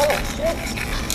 Oh, shit.